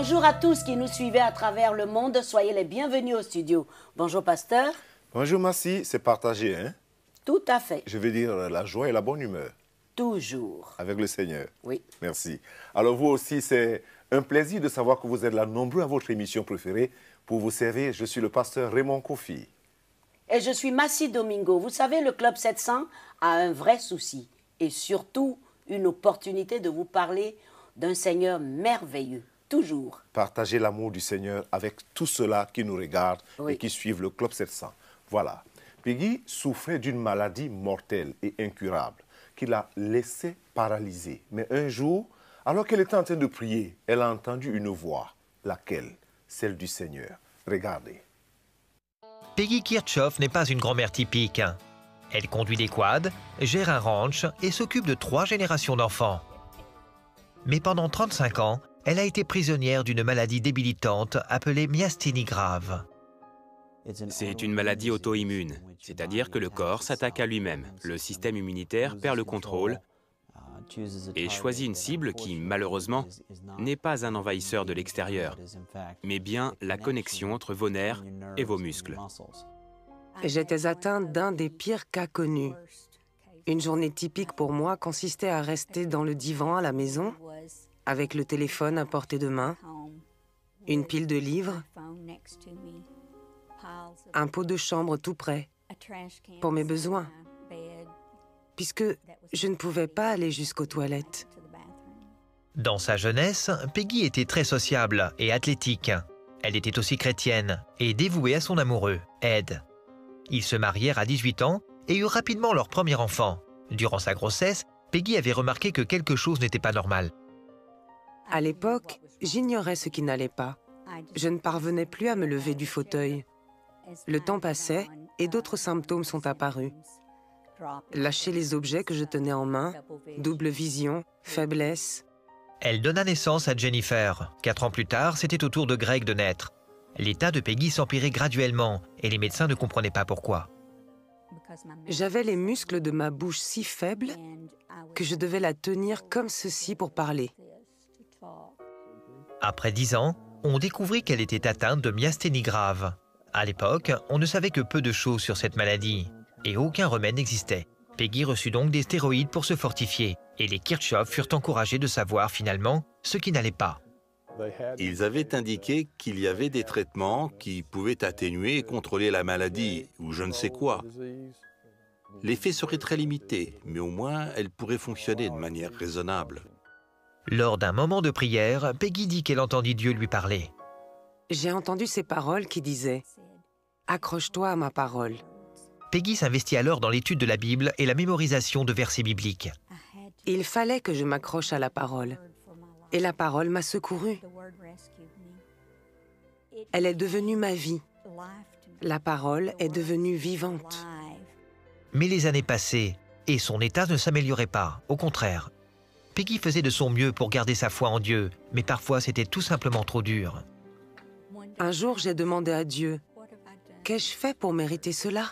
Bonjour à tous qui nous suivez à travers le monde. Soyez les bienvenus au studio. Bonjour, pasteur. Bonjour, merci. C'est partagé, hein? Tout à fait. Je veux dire la joie et la bonne humeur. Toujours. Avec le Seigneur. Oui. Merci. Alors, vous aussi, c'est un plaisir de savoir que vous êtes là nombreux à votre émission préférée. Pour vous servir, je suis le pasteur Raymond Kofi. Et je suis Massi Domingo. Vous savez, le Club 700 a un vrai souci et surtout une opportunité de vous parler d'un Seigneur merveilleux, toujours. Partagez l'amour du Seigneur avec tous ceux-là qui nous regardent Oui. et qui suivent le Club 700. Voilà. Peggy souffrait d'une maladie mortelle et incurable qui l'a laissée paralysée. Mais un jour, alors qu'elle était en train de prier, elle a entendu une voix. Laquelle? Celle du Seigneur. Regardez. Peggy Kirchhoff n'est pas une grand-mère typique. Elle conduit des quads, gère un ranch et s'occupe de trois générations d'enfants. Mais pendant 35 ans, elle a été prisonnière d'une maladie débilitante appelée myasthénie grave. C'est une maladie auto-immune, c'est-à-dire que le corps s'attaque à lui-même. Le système immunitaire perd le contrôle et choisit une cible qui, malheureusement, n'est pas un envahisseur de l'extérieur, mais bien la connexion entre vos nerfs et vos muscles. J'étais atteinte d'un des pires cas connus. Une journée typique pour moi consistait à rester dans le divan à la maison, avec le téléphone à portée de main, une pile de livres, un pot de chambre tout près, pour mes besoins. puisque je ne pouvais pas aller jusqu'aux toilettes. Dans sa jeunesse, Peggy était très sociable et athlétique. Elle était aussi chrétienne et dévouée à son amoureux, Ed. Ils se marièrent à 18 ans et eurent rapidement leur premier enfant. Durant sa grossesse, Peggy avait remarqué que quelque chose n'était pas normal. À l'époque, j'ignorais ce qui n'allait pas. Je ne parvenais plus à me lever du fauteuil. Le temps passait et d'autres symptômes sont apparus. Lâcher les objets que je tenais en main, double vision, faiblesse. Elle donna naissance à Jennifer. Quatre ans plus tard, c'était au tour de Greg de naître. L'état de Peggy s'empirait graduellement et les médecins ne comprenaient pas pourquoi. J'avais les muscles de ma bouche si faibles que je devais la tenir comme ceci pour parler. Après dix ans, on découvrit qu'elle était atteinte de myasthénie grave. À l'époque, on ne savait que peu de choses sur cette maladie et aucun remède n'existait. Peggy reçut donc des stéroïdes pour se fortifier et les Kirchhoff furent encouragés de savoir finalement ce qui n'allait pas. Ils avaient indiqué qu'il y avait des traitements qui pouvaient atténuer et contrôler la maladie ou je ne sais quoi. L'effet serait très limité, mais au moins elle pourrait fonctionner de manière raisonnable. Lors d'un moment de prière, Peggy dit qu'elle entendit Dieu lui parler. J'ai entendu ces paroles qui disaient ⁇ Accroche-toi à ma parole ⁇ Peggy s'investit alors dans l'étude de la Bible et la mémorisation de versets bibliques. Il fallait que je m'accroche à la parole. Et la parole m'a secourue. Elle est devenue ma vie. La parole est devenue vivante. Mais les années passaient et son état ne s'améliorait pas, au contraire. Peggy faisait de son mieux pour garder sa foi en Dieu, mais parfois c'était tout simplement trop dur. Un jour, j'ai demandé à Dieu, qu'ai-je fait pour mériter cela?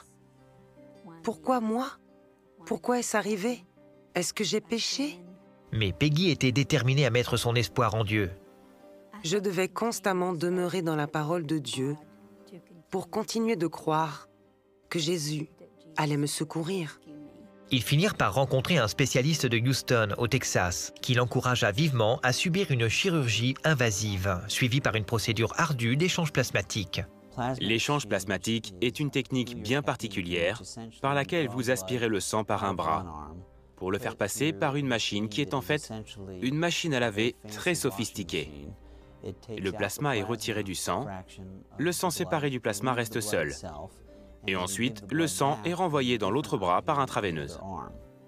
Pourquoi moi? Pourquoi est-ce arrivé? Est-ce que j'ai péché? Mais Peggy était déterminée à mettre son espoir en Dieu. Je devais constamment demeurer dans la parole de Dieu pour continuer de croire que Jésus allait me secourir. Ils finirent par rencontrer un spécialiste de Houston, au Texas, qui l'encouragea vivement à subir une chirurgie invasive, suivie par une procédure ardue d'échange plasmatique. L'échange plasmatique est une technique bien particulière par laquelle vous aspirez le sang par un bras pour le faire passer par une machine qui est en fait une machine à laver très sophistiquée. Le plasma est retiré du sang, le sang séparé du plasma reste seul. Et ensuite, le sang est renvoyé dans l'autre bras par intraveineuse.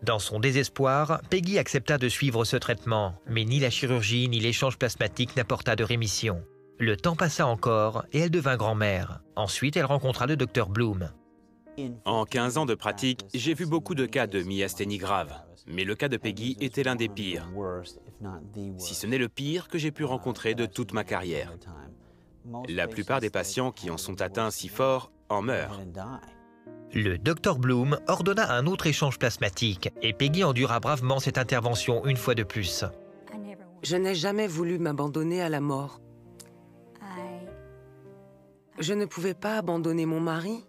Dans son désespoir, Peggy accepta de suivre ce traitement, mais ni la chirurgie ni l'échange plasmatique n'apporta de rémission. Le temps passa encore et elle devint grand-mère. Ensuite, elle rencontra le docteur Bloom. En 15 ans de pratique, j'ai vu beaucoup de cas de myasthénie grave, mais le cas de Peggy était l'un des pires, si ce n'est le pire que j'ai pu rencontrer de toute ma carrière. La plupart des patients qui en sont atteints si fort en meurent. Le docteur Bloom ordonna un autre échange plasmatique et Peggy endura bravement cette intervention une fois de plus. Je n'ai jamais voulu m'abandonner à la mort. Je ne pouvais pas abandonner mon mari,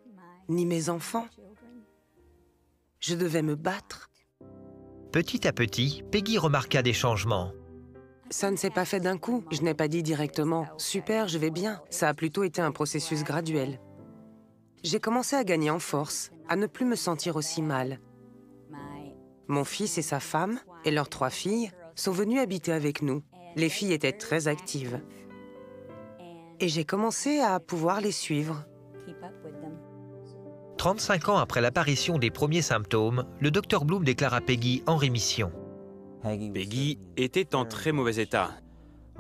ni mes enfants. Je devais me battre. Petit à petit, Peggy remarqua des changements. Ça ne s'est pas fait d'un coup. Je n'ai pas dit directement ⁇ Super, je vais bien ⁇ Ça a plutôt été un processus graduel. J'ai commencé à gagner en force, à ne plus me sentir aussi mal. Mon fils et sa femme, et leurs trois filles, sont venus habiter avec nous. Les filles étaient très actives. Et j'ai commencé à pouvoir les suivre. 35 ans après l'apparition des premiers symptômes, le docteur Bloom déclara Peggy en rémission. Peggy était en très mauvais état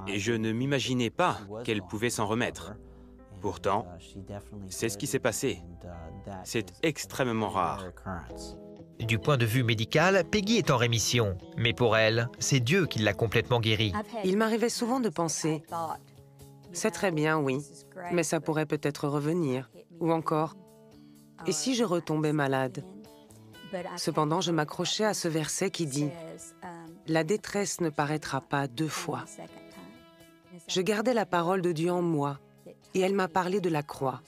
et je ne m'imaginais pas qu'elle pouvait s'en remettre. Pourtant, c'est ce qui s'est passé. C'est extrêmement rare. Du point de vue médical, Peggy est en rémission. Mais pour elle, c'est Dieu qui l'a complètement guérie. Il m'arrivait souvent de penser, c'est très bien, oui, mais ça pourrait peut-être revenir. Ou encore, et si je retombais malade? Cependant, je m'accrochais à ce verset qui dit La détresse ne paraîtra pas deux fois. Je gardais la parole de Dieu en moi et elle m'a parlé de la croix.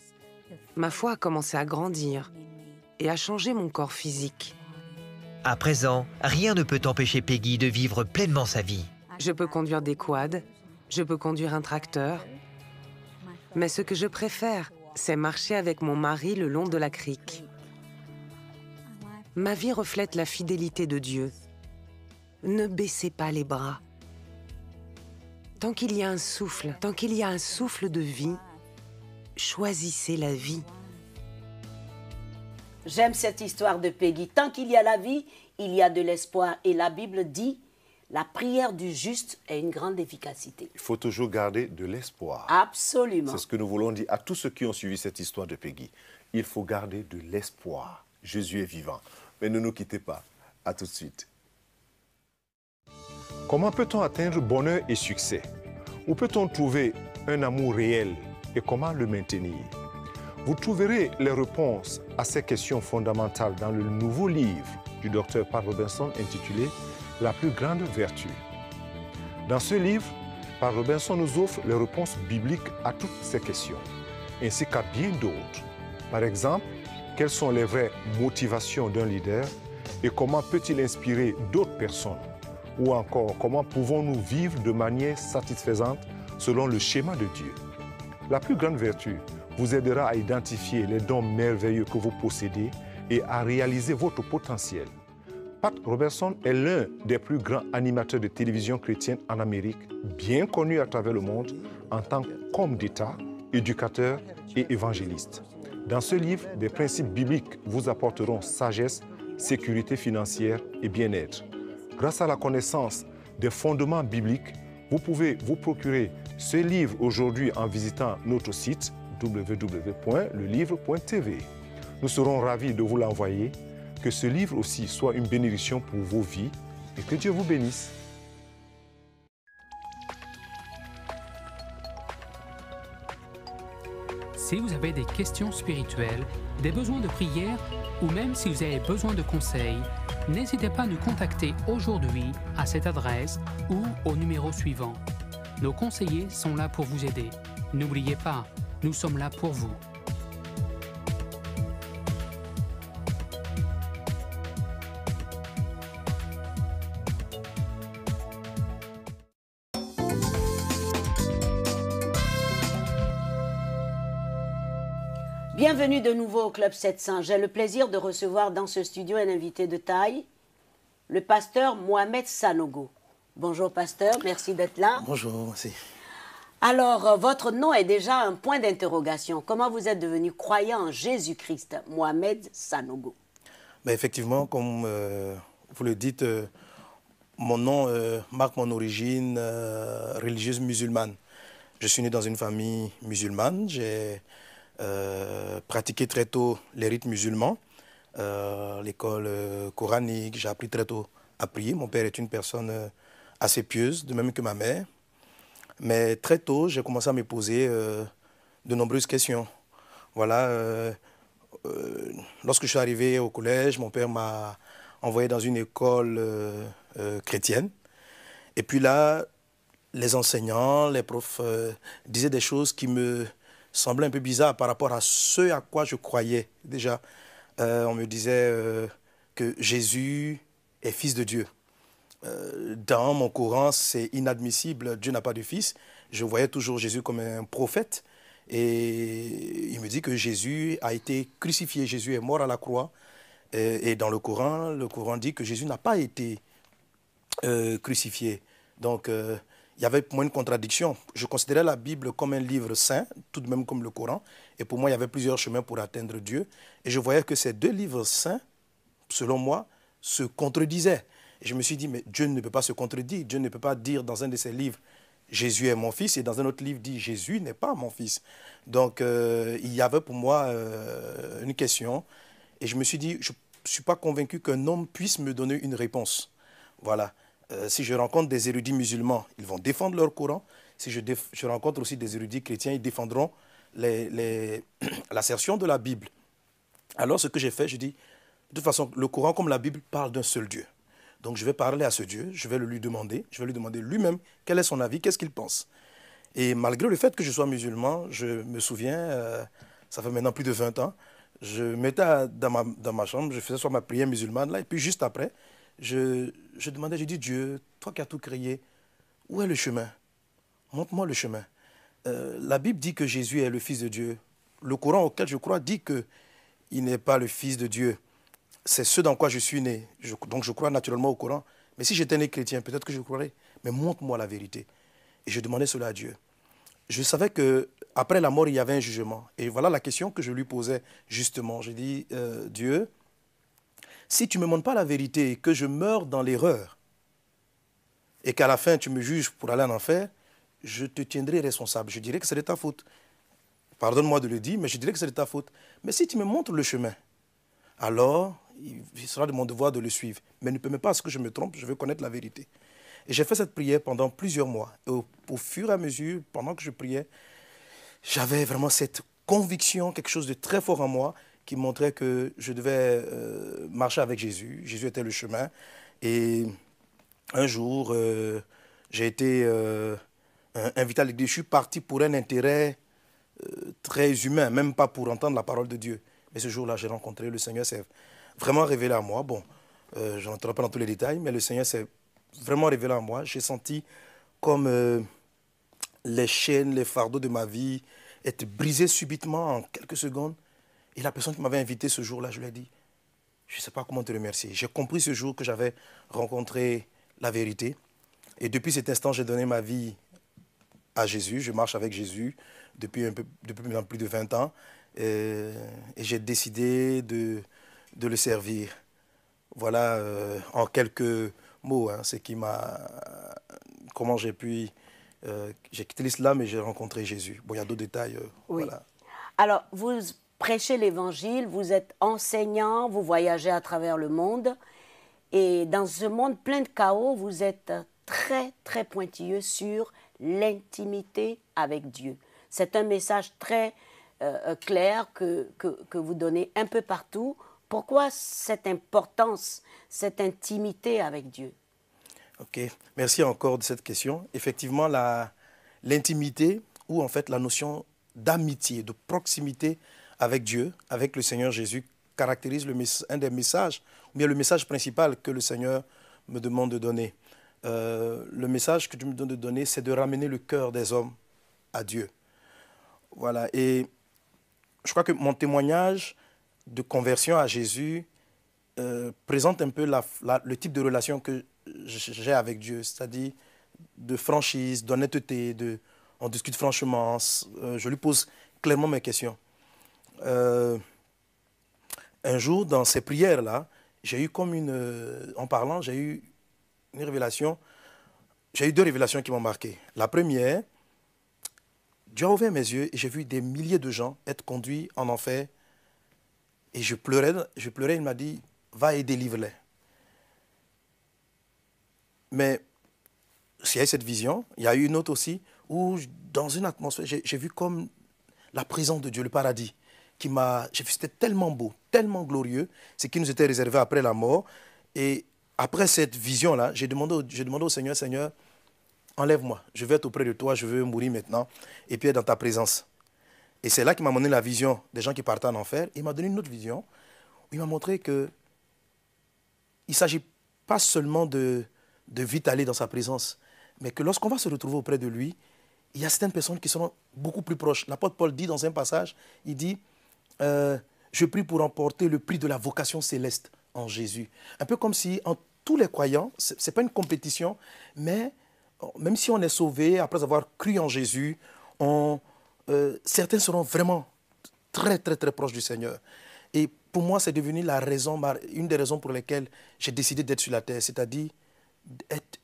Ma foi a commencé à grandir et à changer mon corps physique. À présent, rien ne peut empêcher Peggy de vivre pleinement sa vie. Je peux conduire des quads, je peux conduire un tracteur, mais ce que je préfère, c'est marcher avec mon mari le long de la crique. Ma vie reflète la fidélité de Dieu. Ne baissez pas les bras. Tant qu'il y a un souffle, tant qu'il y a un souffle de vie, choisissez la vie. J'aime cette histoire de Peggy. Tant qu'il y a la vie, il y a de l'espoir. Et la Bible dit, la prière du juste est une grande efficacité. Il faut toujours garder de l'espoir. Absolument. C'est ce que nous voulons dire à tous ceux qui ont suivi cette histoire de Peggy. Il faut garder de l'espoir. Jésus est vivant. Mais ne nous quittez pas. À tout de suite. Comment peut-on atteindre bonheur et succès? Où peut-on trouver un amour réel? Et comment le maintenir Vous trouverez les réponses à ces questions fondamentales dans le nouveau livre du docteur Paul Robinson intitulé La plus grande vertu. Dans ce livre, Paul Robinson nous offre les réponses bibliques à toutes ces questions, ainsi qu'à bien d'autres. Par exemple, quelles sont les vraies motivations d'un leader et comment peut-il inspirer d'autres personnes? Ou encore, comment pouvons-nous vivre de manière satisfaisante selon le schéma de Dieu? La plus grande vertu vous aidera à identifier les dons merveilleux que vous possédez et à réaliser votre potentiel. Pat Robertson est l'un des plus grands animateurs de télévision chrétienne en Amérique, bien connu à travers le monde en tant qu'homme d'État, éducateur et évangéliste. Dans ce livre, des principes bibliques vous apporteront sagesse, sécurité financière et bien-être. Grâce à la connaissance des fondements bibliques, vous pouvez vous procurer ce livre aujourd'hui en visitant notre site www.lelivre.tv. Nous serons ravis de vous l'envoyer. Que ce livre aussi soit une bénédiction pour vos vies et que Dieu vous bénisse. Si vous avez des questions spirituelles, des besoins de prière ou même si vous avez besoin de conseils, n'hésitez pas à nous contacter aujourd'hui à cette adresse ou au numéro suivant. Nos conseillers sont là pour vous aider. N'oubliez pas, nous sommes là pour vous. Bienvenue de nouveau au Club 700. J'ai le plaisir de recevoir dans ce studio un invité de taille, le pasteur Mohamed Sanogo. Bonjour pasteur, merci d'être là. Bonjour, merci. Alors, euh, votre nom est déjà un point d'interrogation. Comment vous êtes devenu croyant en Jésus-Christ, Mohamed Sanogo? Ben, effectivement, comme euh, vous le dites, euh, mon nom euh, marque mon origine religieuse musulmane. Je suis né dans une famille musulmane. J'ai pratiqué très tôt les rites musulmans, l'école coranique. J'ai appris très tôt à prier. Mon père est une personne assez pieuse, de même que ma mère. Mais très tôt, j'ai commencé à me poser euh, de nombreuses questions. Voilà. euh, euh, lorsque je suis arrivé au collège, mon père m'a envoyé dans une école chrétienne. Et puis là, les enseignants, les profs disaient des choses qui me semblait un peu bizarre par rapport à ce à quoi je croyais déjà. On me disait que Jésus est fils de Dieu. Euh, dans mon courant, c'est inadmissible, Dieu n'a pas de fils. Je voyais toujours Jésus comme un prophète. Et il me dit que Jésus a été crucifié, Jésus est mort à la croix. Et, dans le Coran, le Coran dit que Jésus n'a pas été crucifié. Donc, il y avait pour moi une contradiction. Je considérais la Bible comme un livre saint, tout de même comme le Coran. Et pour moi, il y avait plusieurs chemins pour atteindre Dieu. Et je voyais que ces deux livres saints, selon moi, se contredisaient. Et je me suis dit, mais Dieu ne peut pas se contredire. Dieu ne peut pas dire dans un de ses livres, Jésus est mon fils, et dans un autre livre, dit, Jésus n'est pas mon fils. Donc, euh, il y avait pour moi euh, une question. Et je me suis dit, je ne suis pas convaincu qu'un homme puisse me donner une réponse. Voilà. Euh, si je rencontre des érudits musulmans, ils vont défendre leur Coran. Si je, rencontre aussi des érudits chrétiens, ils défendront l'assertion de la Bible. Alors ce que j'ai fait, je dis, de toute façon, le Coran comme la Bible parle d'un seul Dieu. Donc je vais parler à ce Dieu, je vais le lui demander, je vais lui demander lui-même quel est son avis, qu'est-ce qu'il pense. Et malgré le fait que je sois musulman, je me souviens, euh, ça fait maintenant plus de 20 ans, je m'étais dans ma, chambre, je faisais soit ma prière musulmane là, et puis juste après, je, demandais, je dis, Dieu, toi qui as tout créé, où est le chemin? Montre-moi le chemin. Euh, la Bible dit que Jésus est le Fils de Dieu. Le Coran auquel je crois dit qu'il n'est pas le Fils de Dieu. C'est ce dans quoi je suis né. donc je crois naturellement au Coran. Mais si j'étais né chrétien, peut-être que je croirais. Mais montre-moi la vérité. Et je demandais cela à Dieu. Je savais que après la mort, il y avait un jugement. Et voilà la question que je lui posais justement. J'ai dit, euh, Dieu, si tu ne me montres pas la vérité et que je meurs dans l'erreur, et qu'à la fin tu me juges pour aller en enfer, je te tiendrai responsable. Je dirais que c'est de ta faute. Pardonne-moi de le dire, mais je dirais que c'est de ta faute. Mais si tu me montres le chemin, alors il sera de mon devoir de le suivre. Mais ne permets pas à ce que je me trompe, je veux connaître la vérité. Et j'ai fait cette prière pendant plusieurs mois. Au, fur et à mesure, pendant que je priais, j'avais vraiment cette conviction, quelque chose de très fort en moi, qui montrait que je devais euh, marcher avec Jésus. Jésus était le chemin. Et un jour, euh, j'ai été euh, invité à l'église. Je suis parti pour un intérêt très humain, même pas pour entendre la parole de Dieu. Mais ce jour-là, j'ai rencontré le Seigneur, s'est vraiment révélé à moi. Bon, je n'entrerai pas dans tous les détails, mais le Seigneur s'est vraiment révélé à moi. J'ai senti comme les chaînes, les fardeaux de ma vie être brisés subitement en quelques secondes. Et la personne qui m'avait invité ce jour-là, je lui ai dit, je ne sais pas comment te remercier. J'ai compris ce jour que j'avais rencontré la vérité. Et depuis cet instant, j'ai donné ma vie à Jésus. Je marche avec Jésus depuis, un peu, depuis plus de 20 ans. Et, j'ai décidé de, de, le servir. Voilà euh, en quelques mots hein, ce qui m'a. Comment j'ai pu. Euh, j'ai quitté l'islam et j'ai rencontré Jésus. Bon, il y a d'autres détails. Euh, oui. Voilà. Alors, vous prêchez l'évangile, vous êtes enseignant, vous voyagez à travers le monde. Et dans ce monde plein de chaos, vous êtes très, très pointilleux sur l'intimité avec Dieu. C'est un message très clair que, que, que, vous donnez un peu partout. Pourquoi cette importance, cette intimité avec Dieu? Ok, merci encore de cette question. Effectivement, l'intimité ou en fait la notion d'amitié, de proximité avec Dieu, avec le Seigneur Jésus, caractérise le, un des messages, ou bien le message principal que le Seigneur me demande de donner. Euh, le message que Dieu me donne de donner, c'est de ramener le cœur des hommes à Dieu. Voilà. Et je crois que mon témoignage de conversion à Jésus euh, présente un peu le type de relation que j'ai avec Dieu, c'est-à-dire de franchise, d'honnêteté, de, on discute franchement, euh, je lui pose clairement mes questions. Euh, un jour, dans ces prières-là, j'ai eu comme une. En parlant, j'ai eu une révélation. J'ai eu deux révélations qui m'ont marqué. La première, Dieu a ouvert mes yeux et j'ai vu des milliers de gens être conduits en enfer. Et je pleurais, je pleurais, il m'a dit, va et délivre-les. Mais s'il y a eu cette vision, il y a eu une autre aussi, où dans une atmosphère, j'ai vu comme la présence de Dieu, le paradis qui m'a. C'était tellement beau, tellement glorieux, ce qui nous était réservé après la mort. Et après cette vision-là, j'ai demandé, demandé au Seigneur, Seigneur, enlève-moi, je vais être auprès de toi, je veux mourir maintenant, et puis être dans ta présence. Et c'est là qu'il m'a donné la vision des gens qui partent en enfer. Il m'a donné une autre vision où il m'a montré que il ne s'agit pas seulement de, de vite aller dans sa présence, mais que lorsqu'on va se retrouver auprès de lui, il y a certaines personnes qui seront beaucoup plus proches. L'apôtre Paul dit dans un passage, il dit, euh, je prie pour emporter le prix de la vocation céleste en Jésus. Un peu comme si en tous les croyants, ce n'est pas une compétition, mais même si on est sauvé après avoir cru en Jésus, on, euh, certains seront vraiment très, très, très proches du Seigneur. Et pour moi, c'est devenu la raison, une des raisons pour lesquelles j'ai décidé d'être sur la terre, c'est-à-dire d'être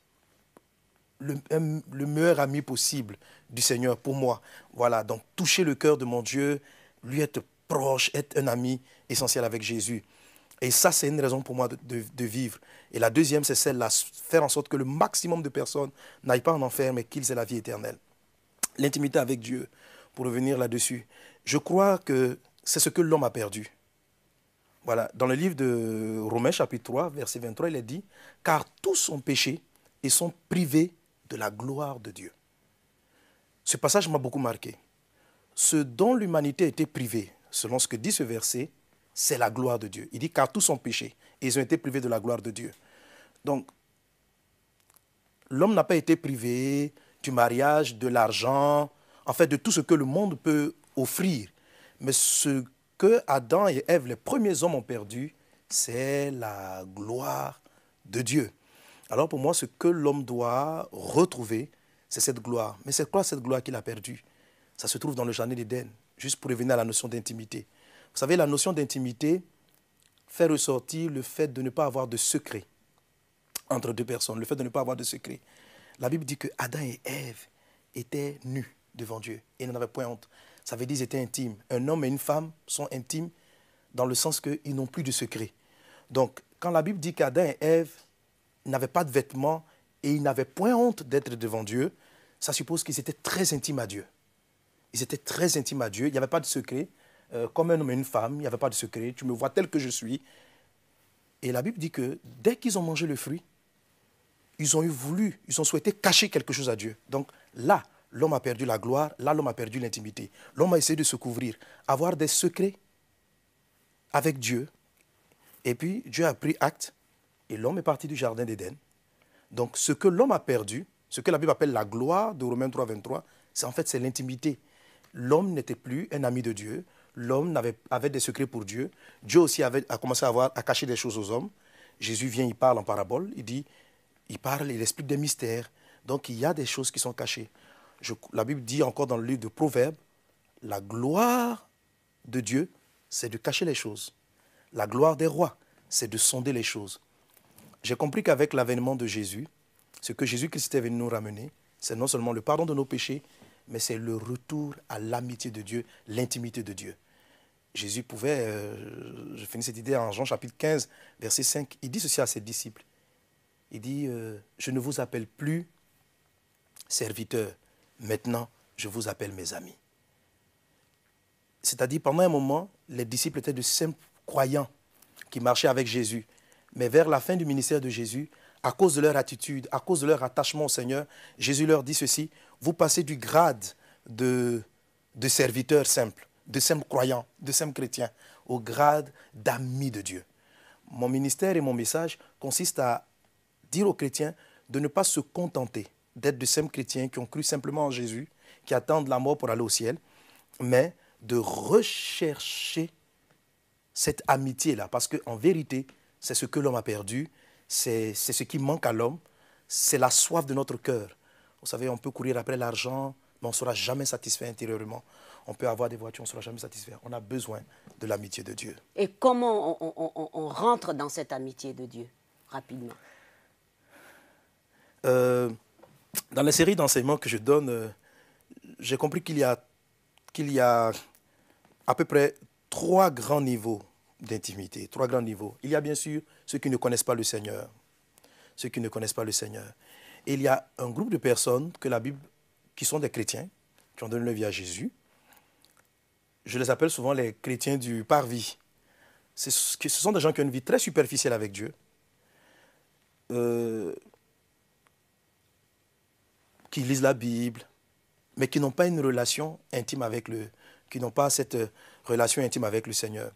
le, le, meilleur ami possible du Seigneur pour moi. Voilà, donc toucher le cœur de mon Dieu, lui être proche, être un ami essentiel avec Jésus. Et ça, c'est une raison pour moi de, de, vivre. Et la deuxième, c'est celle-là, faire en sorte que le maximum de personnes n'aillent pas en enfer, mais qu'ils aient la vie éternelle. L'intimité avec Dieu, pour revenir là-dessus. Je crois que c'est ce que l'homme a perdu. Voilà, dans le livre de Romains chapitre 3, verset 23, il est dit, car tous ont péché et sont privés de la gloire de Dieu. Ce passage m'a beaucoup marqué. Ce dont l'humanité été privée, selon ce que dit ce verset, c'est la gloire de Dieu. Il dit car tous ont péché et ils ont été privés de la gloire de Dieu. Donc, l'homme n'a pas été privé du mariage, de l'argent, en fait, de tout ce que le monde peut offrir. Mais ce que Adam et Ève, les premiers hommes, ont perdu, c'est la gloire de Dieu. Alors pour moi, ce que l'homme doit retrouver, c'est cette gloire. Mais c'est quoi cette gloire qu'il a perdue? Ça se trouve dans le jardin d'Éden, juste pour revenir à la notion d'intimité. Vous savez, la notion d'intimité fait ressortir le fait de ne pas avoir de secret entre deux personnes, le fait de ne pas avoir de secret. La Bible dit que Adam et Ève étaient nus devant Dieu. Ils n'en avaient point honte. Ça veut dire qu'ils étaient intimes. Un homme et une femme sont intimes dans le sens qu'ils n'ont plus de secret. Donc, quand la Bible dit qu'Adam et Ève n'avaient pas de vêtements et ils n'avaient point honte d'être devant Dieu, ça suppose qu'ils étaient très intimes à Dieu. Ils étaient très intimes à Dieu. Il n'y avait pas de secret. Euh, comme un homme et une femme, il n'y avait pas de secret. Tu me vois tel que je suis. Et la Bible dit que dès qu'ils ont mangé le fruit, ils ont eu voulu, ils ont souhaité cacher quelque chose à Dieu. Donc là, l'homme a perdu la gloire, là l'homme a perdu l'intimité. L'homme a essayé de se couvrir, avoir des secrets avec Dieu. Et puis Dieu a pris acte et l'homme est parti du jardin d'Éden. Donc ce que l'homme a perdu, ce que la Bible appelle la gloire de Romains 3, 23, c'est en fait c'est l'intimité. L'homme n'était plus un ami de Dieu. L'homme avait, des secrets pour Dieu. Dieu aussi a commencé à, avoir, à cacher des choses aux hommes. Jésus vient, il parle en parabole. Il dit, il parle, il explique des mystères. Donc il y a des choses qui sont cachées la Bible dit encore dans le livre de Proverbes, la gloire de Dieu, c'est de cacher les choses. La gloire des rois, c'est de sonder les choses. J'ai compris qu'avec l'avènement de Jésus, ce que Jésus-Christ est venu nous ramener, c'est non seulement le pardon de nos péchés, mais c'est le retour à l'amitié de Dieu, l'intimité de Dieu. Jésus pouvait, euh, je finis cette idée en Jean chapitre 15, verset 5, il dit ceci à ses disciples. Il dit, euh, je ne vous appelle plus serviteurs, Maintenant, je vous appelle mes amis. C'est-à-dire, pendant un moment, les disciples étaient de simples croyants qui marchaient avec Jésus. Mais vers la fin du ministère de Jésus, à cause de leur attitude, à cause de leur attachement au Seigneur, Jésus leur dit ceci, vous passez du grade de, de serviteurs simples, de simples croyants, de simples chrétiens, au grade d'amis de Dieu. Mon ministère et mon message consistent à dire aux chrétiens de ne pas se contenter d'être de simples chrétiens qui ont cru simplement en Jésus, qui attendent la mort pour aller au ciel, mais de rechercher cette amitié-là. Parce qu'en vérité, c'est ce que l'homme a perdu, c'est ce qui manque à l'homme, c'est la soif de notre cœur. Vous savez, on peut courir après l'argent, mais on ne sera jamais satisfait intérieurement. On peut avoir des voitures, on ne sera jamais satisfait. On a besoin de l'amitié de Dieu. Et comment on, on, rentre dans cette amitié de Dieu rapidement? Euh, dans la série d'enseignements que je donne, euh, j'ai compris qu'il y, a, y a à peu près trois grands niveaux d'intimité, trois grands niveaux. Il y a bien sûr ceux qui ne connaissent pas le Seigneur, ceux qui ne connaissent pas le Seigneur. Et il y a un groupe de personnes que la Bible, qui sont des chrétiens, qui ont donné leur vie à Jésus. Je les appelle souvent les chrétiens du parvis. Ce sont des gens qui ont une vie très superficielle avec Dieu. Euh, qui lisent la Bible, mais qui n'ont pas une relation intime avec le, qui n'ont pas cette relation intime avec le Seigneur.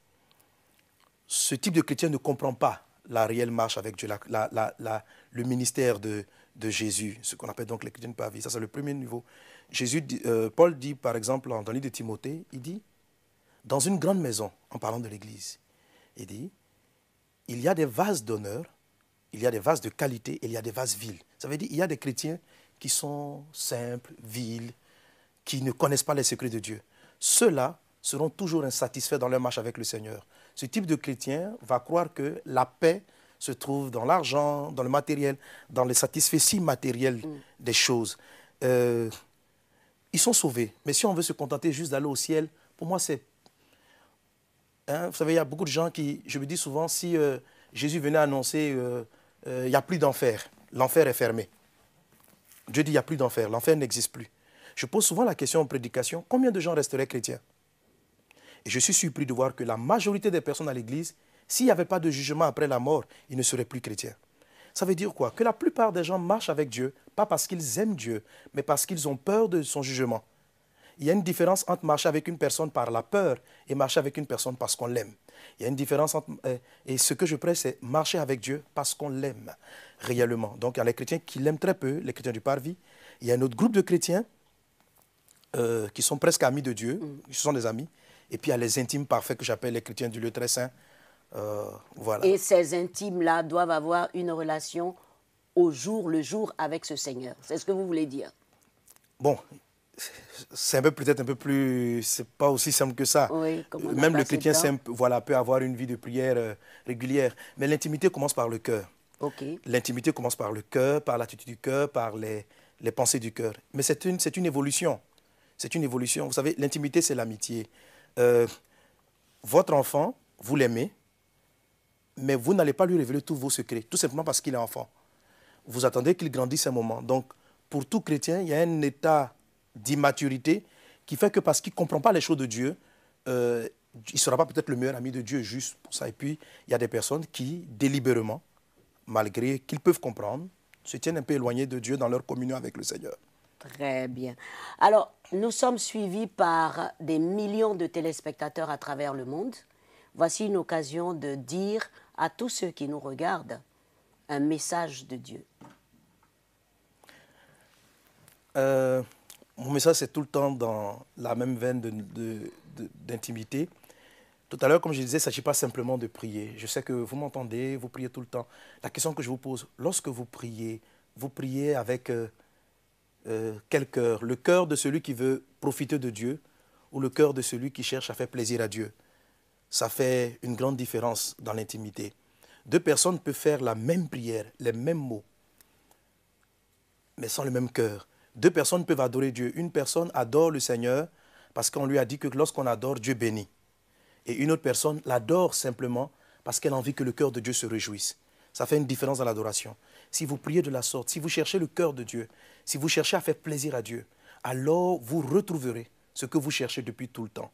Ce type de chrétien ne comprend pas la réelle marche avec Dieu, le ministère de, Jésus, ce qu'on appelle donc les chrétiens de Pavie. Ça, c'est le premier niveau. Jésus, euh, Paul dit, par exemple, dans le livre de Timothée, il dit, dans une grande maison, en parlant de l'Église, il dit, il y a des vases d'honneur, il y a des vases de qualité il y a des vases vils. Ça veut dire qu'il y a des chrétiens qui sont simples, vils, qui ne connaissent pas les secrets de Dieu. Ceux-là seront toujours insatisfaits dans leur marche avec le Seigneur. Ce type de chrétien va croire que la paix se trouve dans l'argent, dans le matériel, dans les satisfecits matériels mm. des choses. Euh, ils sont sauvés. Mais si on veut se contenter juste d'aller au ciel, pour moi, c'est... Hein, vous savez, il y a beaucoup de gens qui... Je me dis souvent, si euh, Jésus venait annoncer, euh, il n'y a plus d'enfer, l'enfer est fermé. Dieu dit, il n'y a plus d'enfer, l'enfer n'existe plus. Je pose souvent la question en prédication, combien de gens resteraient chrétiens? Et je suis surpris de voir que la majorité des personnes à l'Église, s'il n'y avait pas de jugement après la mort, ils ne seraient plus chrétiens. Ça veut dire quoi? Que la plupart des gens marchent avec Dieu, pas parce qu'ils aiment Dieu, mais parce qu'ils ont peur de son jugement. Il y a une différence entre marcher avec une personne par la peur et marcher avec une personne parce qu'on l'aime. Il y a une différence entre... Euh, et ce que je prêche, c'est marcher avec Dieu parce qu'on l'aime réellement. Donc il y a les chrétiens qui l'aiment très peu, les chrétiens du parvis. Il y a un autre groupe de chrétiens euh, qui sont presque amis de Dieu, mm. ce sont des amis. Et puis il y a les intimes parfaits que j'appelle les chrétiens du lieu très saint. Euh, voilà. Et ces intimes-là doivent avoir une relation au jour le jour avec ce Seigneur. C'est ce que vous voulez dire? Bon, c'est un peu peut-être un peu plus, c'est pas aussi simple que ça. Oui, Même le chrétien simple, voilà, peut avoir une vie de prière euh, régulière, mais l'intimité commence par le cœur. L'intimité commence par le cœur, par l'attitude du cœur, par les, pensées du cœur. Mais c'est une, une évolution. C'est une évolution. Vous savez, l'intimité, c'est l'amitié. Euh, votre enfant, vous l'aimez, mais vous n'allez pas lui révéler tous vos secrets, tout simplement parce qu'il est enfant. Vous attendez qu'il grandisse un moment. Donc, pour tout chrétien, il y a un état d'immaturité qui fait que parce qu'il ne comprend pas les choses de Dieu, euh, il ne sera pas peut-être le meilleur ami de Dieu juste pour ça. Et puis, il y a des personnes qui, délibérément, malgré qu'ils peuvent comprendre, se tiennent un peu éloignés de Dieu dans leur communion avec le Seigneur. Très bien. Alors, nous sommes suivis par des millions de téléspectateurs à travers le monde. Voici une occasion de dire à tous ceux qui nous regardent un message de Dieu. Euh, mon message, c'est tout le temps dans la même veine d'intimité. Tout à l'heure, comme je disais, il ne s'agit pas simplement de prier. Je sais que vous m'entendez, vous priez tout le temps. La question que je vous pose, lorsque vous priez, vous priez avec euh, euh, quel cœur? Le cœur de celui qui veut profiter de Dieu ou le cœur de celui qui cherche à faire plaisir à Dieu? Ça fait une grande différence dans l'intimité. Deux personnes peuvent faire la même prière, les mêmes mots, mais sans le même cœur. Deux personnes peuvent adorer Dieu. Une personne adore le Seigneur parce qu'on lui a dit que lorsqu'on adore, Dieu bénit. Et une autre personne l'adore simplement parce qu'elle a envie que le cœur de Dieu se réjouisse. Ça fait une différence dans l'adoration. Si vous priez de la sorte, si vous cherchez le cœur de Dieu, si vous cherchez à faire plaisir à Dieu, alors vous retrouverez ce que vous cherchez depuis tout le temps.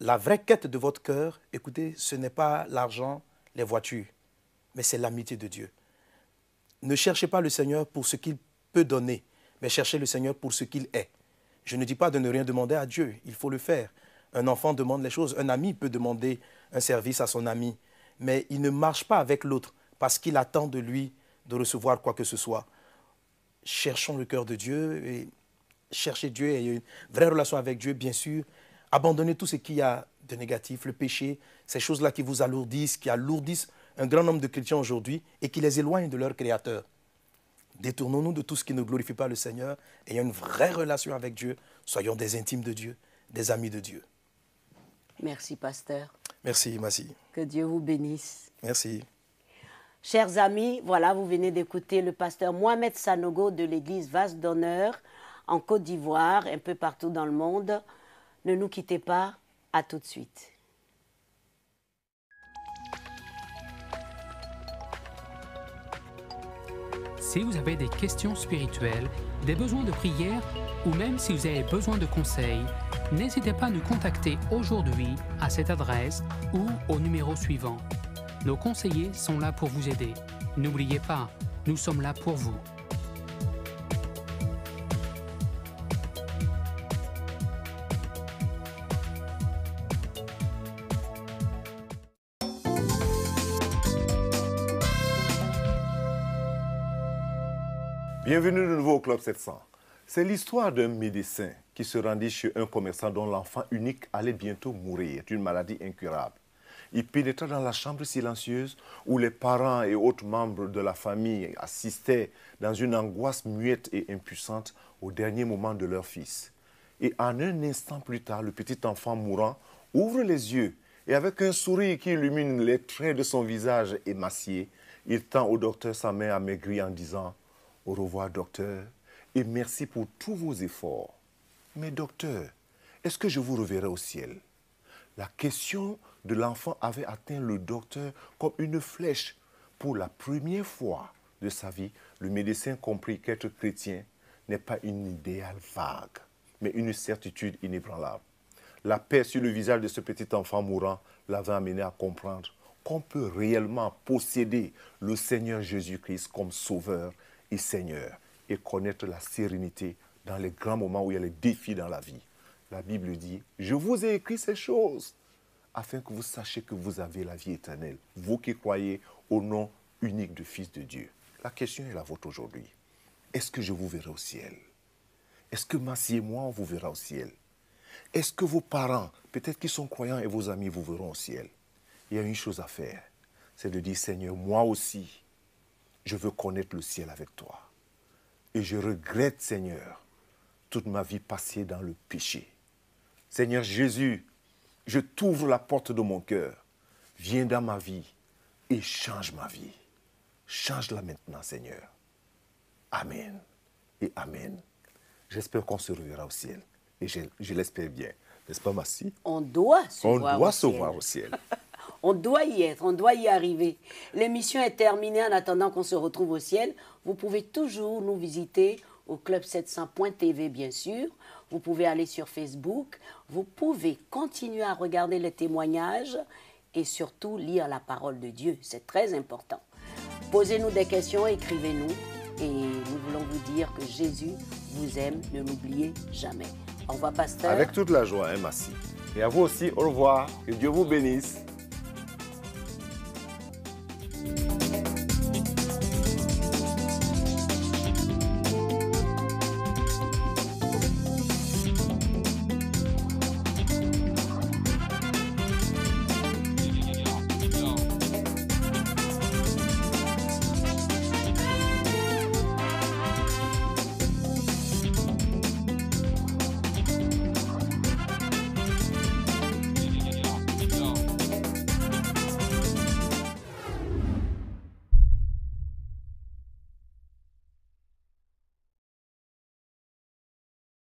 La vraie quête de votre cœur, écoutez, ce n'est pas l'argent, les voitures, mais c'est l'amitié de Dieu. Ne cherchez pas le Seigneur pour ce qu'il peut donner, mais cherchez le Seigneur pour ce qu'il est. Je ne dis pas de ne rien demander à Dieu, il faut le faire. Un enfant demande les choses, un ami peut demander un service à son ami, mais il ne marche pas avec l'autre parce qu'il attend de lui de recevoir quoi que ce soit cherchons le cœur de Dieu et cherchez Dieu et une vraie relation avec Dieu, bien sûr. Abandonnez tout ce qu'il y a de négatif, le péché, ces choses-là qui vous alourdissent, qui alourdissent un grand nombre de chrétiens aujourd'hui et qui les éloignent de leur Créateur. Détournons-nous de tout ce qui ne glorifie pas le Seigneur, ayons une vraie relation avec Dieu, soyons des intimes de Dieu, des amis de Dieu. Merci, pasteur. Merci, Massi. Que Dieu vous bénisse. Merci. Chers amis, voilà, vous venez d'écouter le pasteur Mohamed Sanogo de l'église Vase d'Honneur en Côte d'Ivoire, un peu partout dans le monde. Ne nous quittez pas, à tout de suite. Si vous avez des questions spirituelles, des besoins de prière ou même si vous avez besoin de conseils, n'hésitez pas à nous contacter aujourd'hui à cette adresse ou au numéro suivant nos conseillers sont là pour vous aider. N'oubliez pas, nous sommes là pour vous. Bienvenue de nouveau au Club 700. C'est l'histoire d'un médecin qui se rendit chez un commerçant dont l'enfant unique allait bientôt mourir d'une maladie incurable. Il pénétra dans la chambre silencieuse où les parents et autres membres de la famille assistaient dans une angoisse muette et impuissante au dernier moment de leur fils. Et en un instant plus tard, le petit enfant mourant ouvre les yeux et avec un sourire qui illumine les traits de son visage émacié, il tend au docteur sa main amaigrie en disant Au revoir, docteur, et merci pour tous vos efforts. Mais docteur, est-ce que je vous reverrai au ciel? La question de l'enfant avait atteint le docteur comme une flèche. Pour la première fois de sa vie, le médecin comprit qu'être chrétien n'est pas une idéal vague, mais une certitude inébranlable. La paix sur le visage de ce petit enfant mourant l'avait amené à comprendre qu'on peut réellement posséder le Seigneur Jésus-Christ comme Sauveur et Seigneur et connaître la sérénité dans les grands moments où il y a les défis dans la vie. La Bible dit, je vous ai écrit ces choses afin que vous sachiez que vous avez la vie éternelle, vous qui croyez au nom unique du Fils de Dieu. La question est la vôtre aujourd'hui. Est-ce que je vous verrai au ciel? Est-ce que Massi et moi, on vous verra au ciel? Est-ce que vos parents, peut-être qu'ils sont croyants et vos amis, vous verront au ciel? Il y a une chose à faire, c'est de dire, Seigneur, moi aussi, je veux connaître le ciel avec toi. Et je regrette, Seigneur, toute ma vie passée dans le péché. Seigneur Jésus, je t'ouvre la porte de mon cœur. Viens dans ma vie et change ma vie. Change-la maintenant, Seigneur. Amen et Amen. J'espère qu'on se reverra au ciel. Et je, l'espère bien. N'est-ce pas, Massi On doit se on voir doit au se ciel. voir au ciel. on doit y être, on doit y arriver. L'émission est terminée en attendant qu'on se retrouve au ciel. Vous pouvez toujours nous visiter au club700.tv, bien sûr. Vous pouvez aller sur Facebook. Vous pouvez continuer à regarder les témoignages et surtout lire la parole de Dieu. C'est très important. Posez-nous des questions, écrivez-nous et nous voulons vous dire que Jésus vous aime, ne l'oubliez jamais. Au revoir, pasteur. Avec toute la joie, hein. Et à vous aussi, au revoir. Que Dieu vous bénisse.